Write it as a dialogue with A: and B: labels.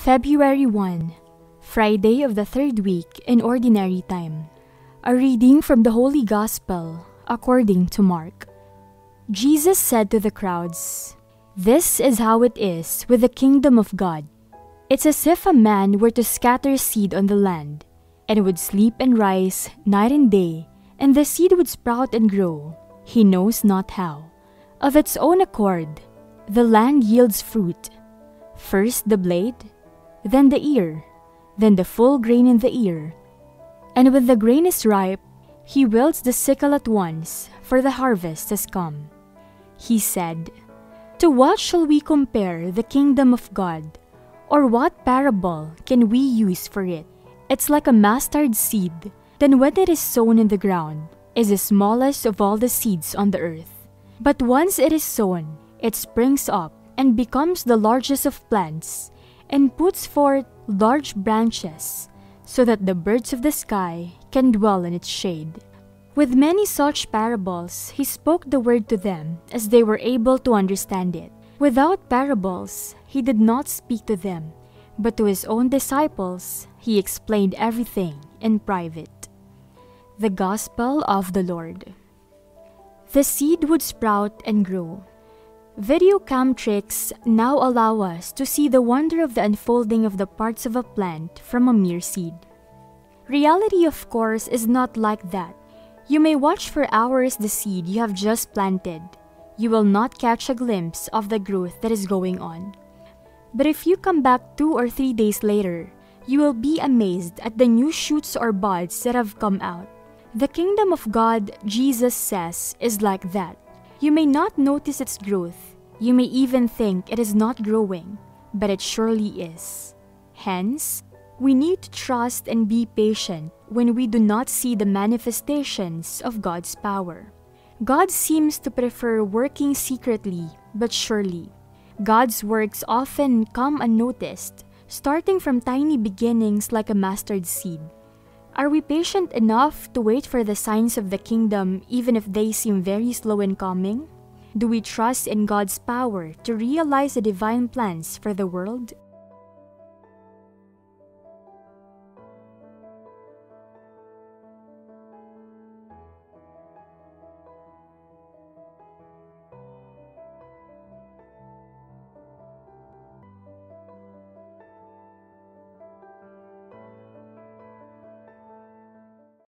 A: February 1, Friday of the third week in Ordinary Time. A reading from the Holy Gospel according to Mark. Jesus said to the crowds, This is how it is with the kingdom of God. It's as if a man were to scatter seed on the land, and would sleep and rise night and day, and the seed would sprout and grow, he knows not how. Of its own accord, the land yields fruit. First the blade, then the ear, then the full grain in the ear. And when the grain is ripe, he wields the sickle at once, for the harvest has come. He said, To what shall we compare the kingdom of God? Or what parable can we use for it? It's like a mustard seed, then when it is sown in the ground, is the smallest of all the seeds on the earth. But once it is sown, it springs up and becomes the largest of plants, and puts forth large branches, so that the birds of the sky can dwell in its shade. With many such parables, he spoke the word to them as they were able to understand it. Without parables, he did not speak to them, but to his own disciples he explained everything in private. The Gospel of the Lord. The seed would sprout and grow. Video cam tricks now allow us to see the wonder of the unfolding of the parts of a plant from a mere seed. Reality, of course, is not like that. You may watch for hours the seed you have just planted. You will not catch a glimpse of the growth that is going on. But if you come back two or three days later, you will be amazed at the new shoots or buds that have come out. The kingdom of God, Jesus says, is like that. You may not notice its growth. You may even think it is not growing, but it surely is. Hence, we need to trust and be patient when we do not see the manifestations of God's power. God seems to prefer working secretly but surely. God's works often come unnoticed, starting from tiny beginnings like a mustard seed. Are we patient enough to wait for the signs of the kingdom even if they seem very slow in coming? Do we trust in God's power to realize the divine plans for the world?